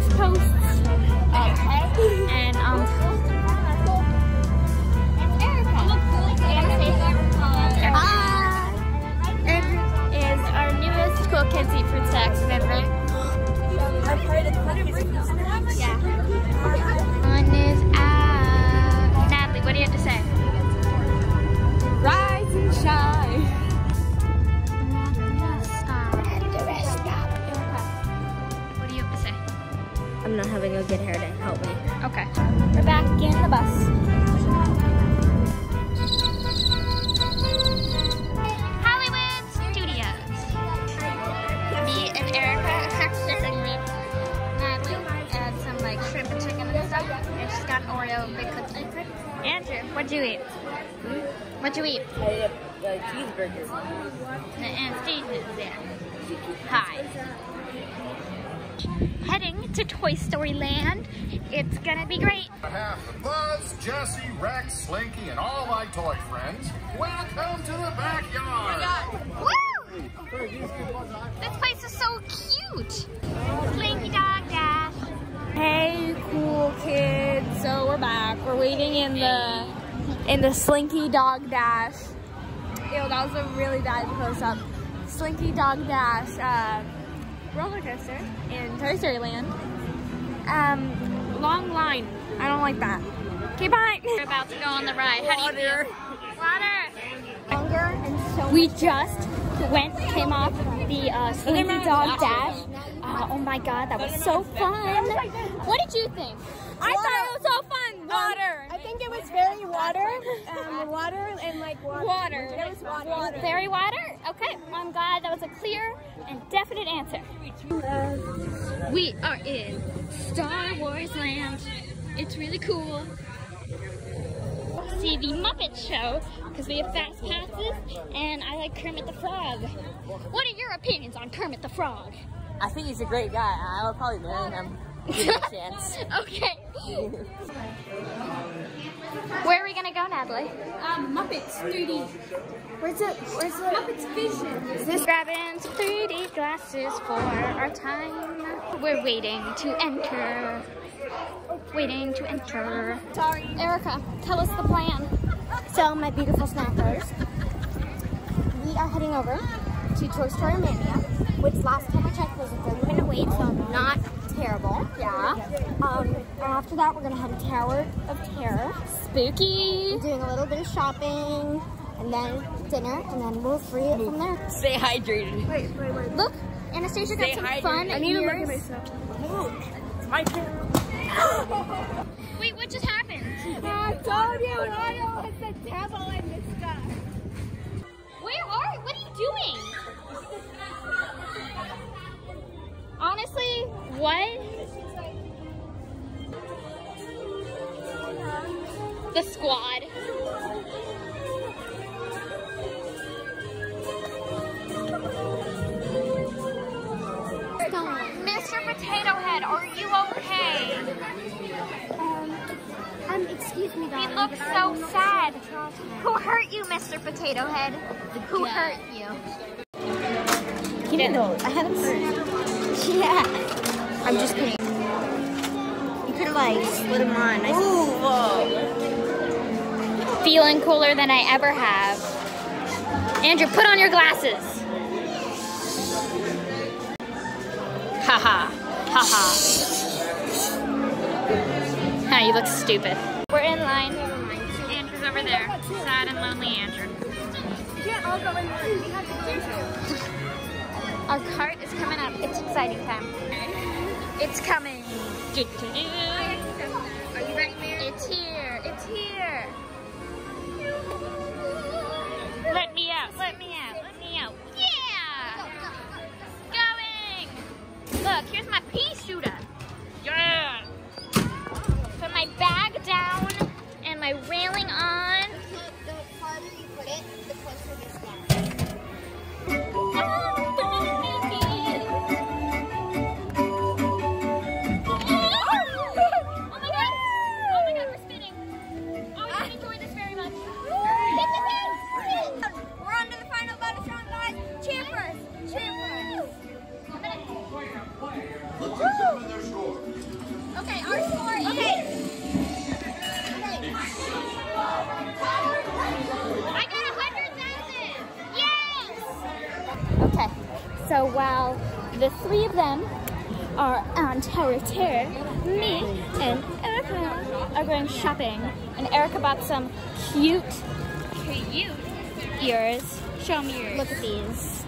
Snapchattiest posts. Okay. And, um, is our newest Cool Kids Eat Fruit Snacks member. I'm part of the Yeah. Not having a good hair day. Help me. Okay. We're back in the bus. Hollywood Studios. Me and Erica are sitting with Natalie uh, and some like shrimp and chicken and stuff. And she's got Oreo big cookie. Andrew, what'd you eat? What'd you eat? I ate a, a cheeseburger. And Steve is there. Hi. Heading to Toy Story Land. It's gonna be great. behalf of Buzz, Jesse, Rex, Slinky, and all my toy friends, welcome to the backyard. Woo! This place is so cute. Slinky Dog Dash. Hey, cool kids. So we're back. We're waiting in the in the Slinky Dog Dash. Ew, that was a really bad close up. Slinky Dog Dash uh, roller coaster in Toy Story Land. Um, long line. I don't like that. Okay, bye. We're about to go on the ride. How do you feel? Water. Longer and so We just went, came off the uh, Slinky Dog Dash. Uh, oh my god, that was so fun. What did you think? I thought it was so fun. Water. I think it was very water, um, water and like water. Water. It was water. Fairy water? Okay, I'm glad that was a clear and definite answer. We are in Star Wars Land. It's really cool. See the Muppet Show because we have fast passes, and I like Kermit the Frog. What are your opinions on Kermit the Frog? I think he's a great guy. I would probably marry him. Give him a chance. okay. Where are we gonna go, Natalie? Um, Muppets 3D. Where's it? Where's the Muppets Vision. Is this grabbing 3D glasses for our time? We're waiting to enter. Waiting to enter. Sorry. Erica, tell us the plan. So, my beautiful snackers, we are heading over to Toy Story Mania, which last time I checked was a 30 minute wait, so not terrible. Yeah. Um, and after that, we're gonna head to Tower of Terror, Spooky. doing a little bit of shopping, and then dinner, and then we'll free it from there. Stay hydrated. Wait, wait, wait. Look, Anastasia got some hydrated. fun I need to look at myself. It's my turn. Wait, what just happened? I told you, Royal was the what? The squad. Mr. Potato Head, are you okay? Um, um, excuse me, He darling. looks so sad. Who hurt you, Mr. Potato Head? Who hurt you? Give me those. I had them first. Yeah. I'm just kidding. You could like split them on. I Feeling cooler than I ever have. Andrew, put on your glasses. Haha. Haha. Ha, you look stupid. We're in line. Andrew's over there. Sad and lonely Andrew. We can't all go in one. We have to go in two. Our cart is coming up. It's exciting time. It's coming. While the three of them are on Tower of Terror, me and Erica are going shopping. And Erica bought some cute, cute ears. Show me yours. Look at these.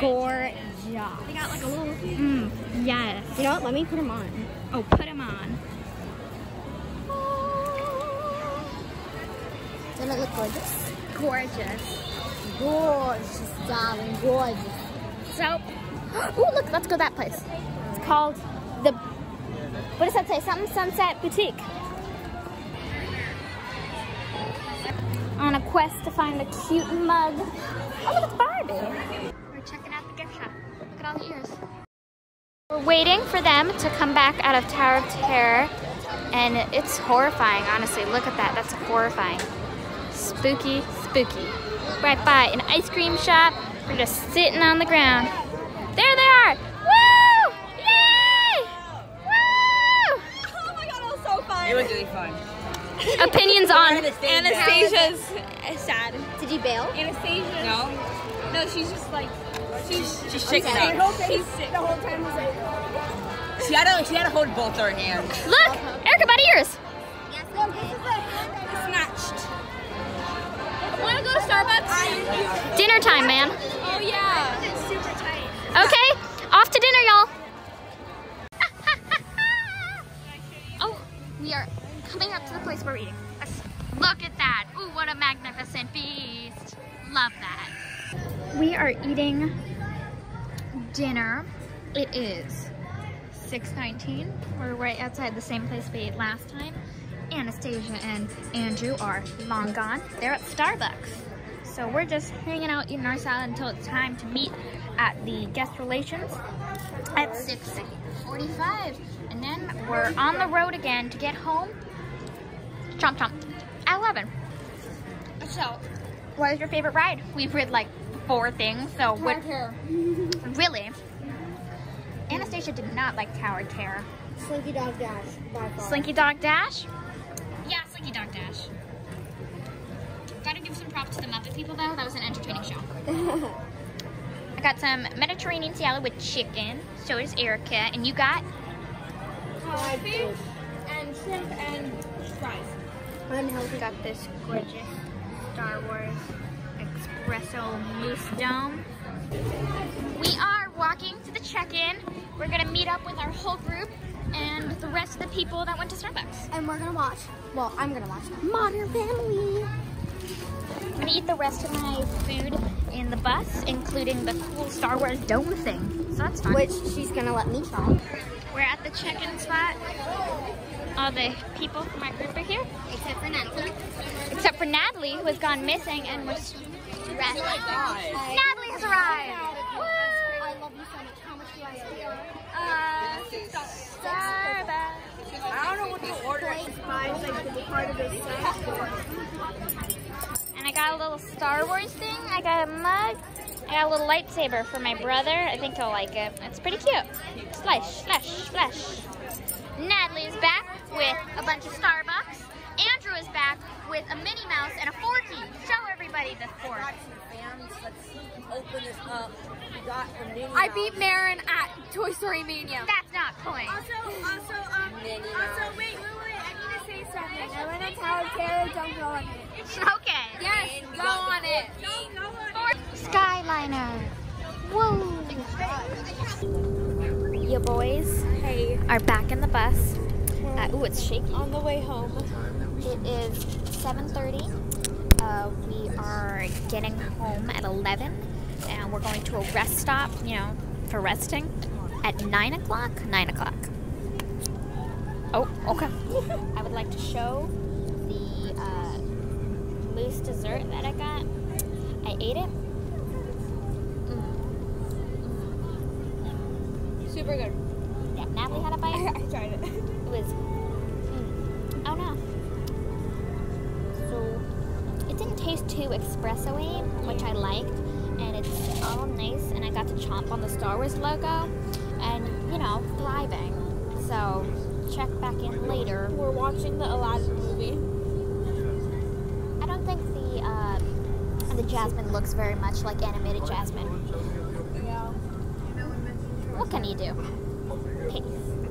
Gorgeous. They got like a little, mm, yes. You know what? Let me put them on. Oh, put them on. Doesn't it look gorgeous? Gorgeous. Gorgeous, darling, gorgeous. So, ooh, look, let's go that place. It's called the, what does that say? Something Sunset Boutique. On a quest to find a cute mug. Oh, look, it's Barbie. We're checking out the gift shop. Look at all the ears. We're waiting for them to come back out of Tower of Terror, and it's horrifying, honestly. Look at that, that's horrifying. Spooky, spooky. Right by an ice cream shop. We're just sitting on the ground. There they are! Woo! Yay! Woo! Oh my god, it was so fun. It was really fun. Opinions on Anastasia's sad. Did you bail? Anastasia. No, No, she's just like she's she's shaking up. she's sick. She had to, she had to hold both her hands. Look, Erica bought ears. Snatched. Want to go to Starbucks? Dinner time, man. Oh yeah. It's super tight. Okay, off to dinner, y'all. oh, we are coming up to the place we're eating. Look at that. Ooh, what a magnificent feast. Love that. We are eating dinner. It is 6.19. We're right outside the same place we ate last time. Anastasia and Andrew are long gone. They're at Starbucks. So we're just hanging out eating our salad until it's time to meet at the guest relations at 6.45. And then we're on the road again to get home. Chomp chomp. At 11. So, what is your favorite ride? We've rid like four things, so what? Really? Anastasia did not like Tower Terror. Slinky Dog Dash by far. Slinky Dog Dash? Yeah, Slinky Dog Dash. Gotta give some props to the Muppet people though. That was an entertaining show. I got some Mediterranean salad with chicken. So does Erica. And you got? fish and shrimp and fries. Unhealthy. Got this gorgeous Star Wars espresso mousse dome. We are walking to the check-in. We're gonna meet up with our whole group and the rest of the people that went to Starbucks. And we're gonna watch. Well, I'm gonna watch Modern Family. I'm gonna eat the rest of my food in the bus, including the cool Star Wars dome thing. So that's fun. Which she's gonna let me try. We're at the check-in spot. All the people from our group are here, Except for Nancy. except for Natalie, who has gone missing and was stressed. Oh Natalie has arrived. Woo! I love you so much. How much do I owe you? Uh, Starbucks. I don't know what to order. And I got a little Star Wars thing. I got a mug. I got a little lightsaber for my brother. I think he'll like it. It's pretty cute. Slash, slash, slash. Natalie is back with a bunch of Starbucks. Andrew is back with a Minnie Mouse and a Forky. Show everybody the fork. Let's open this up. We got a Minnie I beat Marin at Toy Story Mania. That's not point. Also, also, um, Minnie also, Mouse. wait, wait, wait, I need to say something. I went to Tower of Terror, don't go on it. Skyliner. Whoa. You boys Hey, are back in the bus. Uh, ooh, it's shaky. on the way home. It is 7.30. Uh, we are getting home at 11. And we're going to a rest stop, you know, for resting at 9 o'clock. 9 o'clock. Oh, okay. I would like to show the uh, mousse dessert that I got. I ate it. Super good. Yeah, Natalie had a bite. I tried it. It was. Mm, oh no. So it didn't taste too espresso-y, which I liked, and it's all nice. And I got to chomp on the Star Wars logo, and you know, thriving. So check back in later. We're watching the Aladdin movie. Jasmine looks very much like animated Jasmine. Yeah. What can you do? Peace.